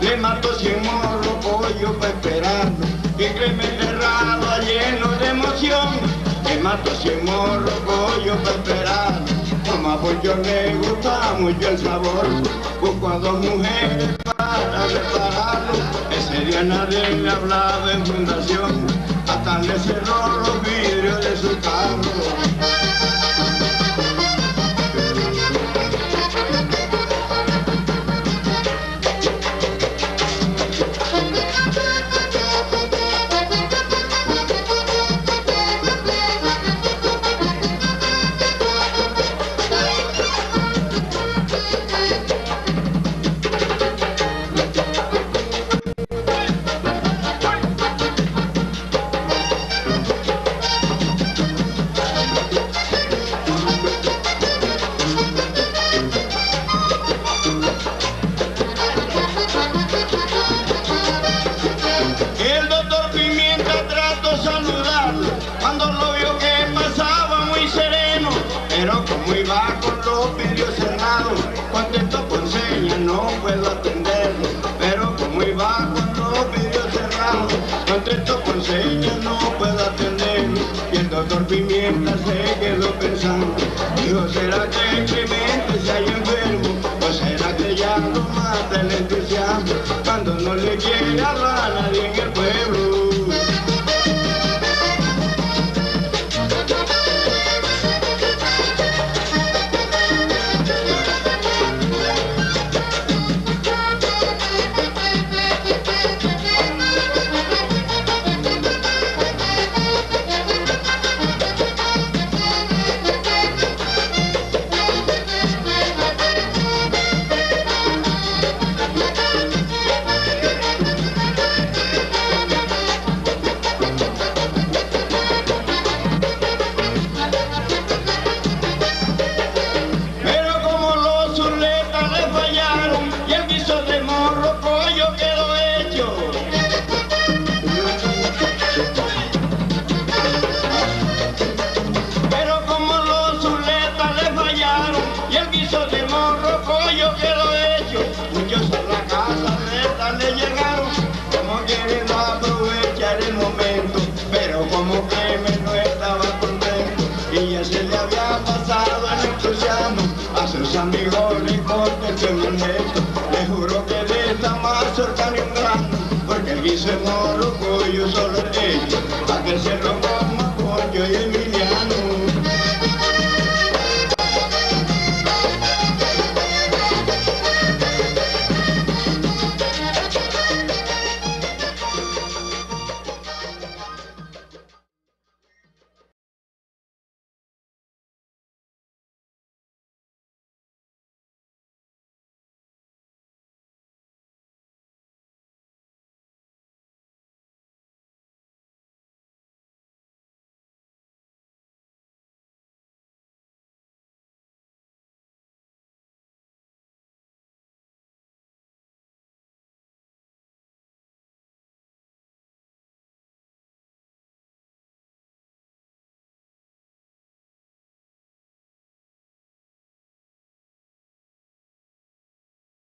le mató cien morros pollo para esperarlo, y Clemente Rana lleno de emoción, le mató cien morros pollo para esperarlo. Mamá pollo le gusta mucho el sabor, busco a dos mujeres para repararlo, ese día nadie le hablaba en fundación, hasta le cerró los vidrios de su carro. Doctor Pimienta se quedó pensando, dijo, ¿será que Clemente se haya enfermo? ¿O será que ya lo mata el entusiasmo cuando no le quiere Le juro que de esta más cerca ni un porque el guiso de morro pollo solo es ellos. A que se lo coma pollo y